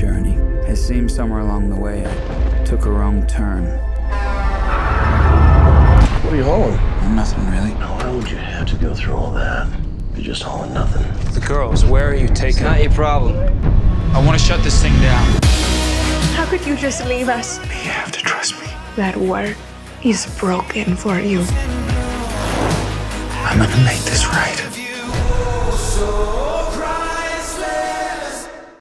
journey. It seems somewhere along the way I took a wrong turn. What are you hauling? Nothing really. Why would you have to go through all that? You're just hauling nothing. The girls, where are you taking Not your problem. I want to shut this thing down. How could you just leave us? You have to trust me. That word is broken for you. I'm gonna make this right.